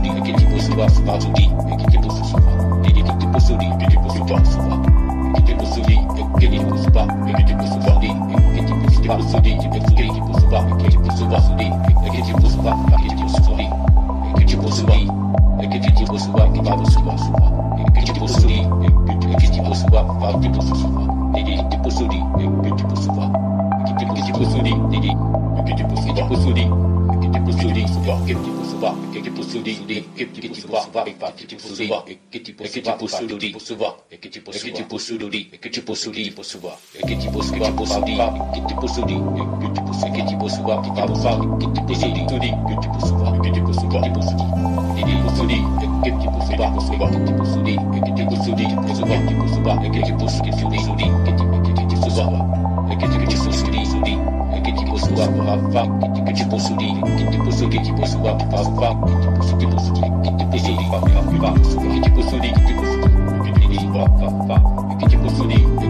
地，给地不是吧？司法驻地，给地不是司法，给地给地不是地，给地不是吧？司法，给地不是地，给地不是吧？给地不是法地，给地不是地不是地，给地不是吧？给地不是吧？司法。posudi, didi, que te posudi, posudi, que te posudi, suba, que te posuba, que te posudi, que te posuba, que te posuba, que te posudi, que te posuba, que te posudi, que te posudi, que te posudi, posuba, que te posudi, que que te possua pava que te possui que te possui que te possua pava que te possui que possui que te possui que te possui que te possui que te possui que te possui que te possui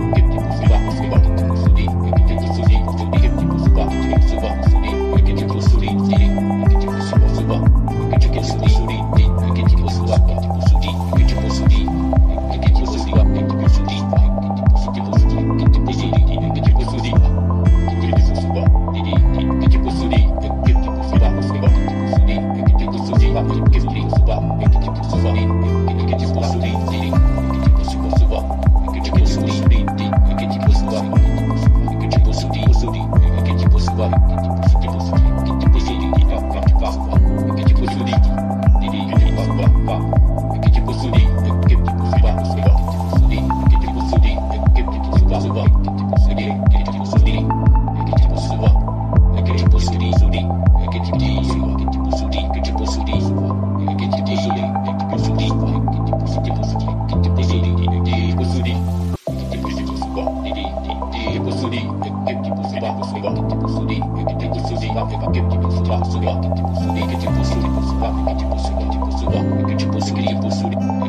que te possui, que te possui, que te possui, que te possui, que te possui, que te possui, que te possui, que te possui, que te possui,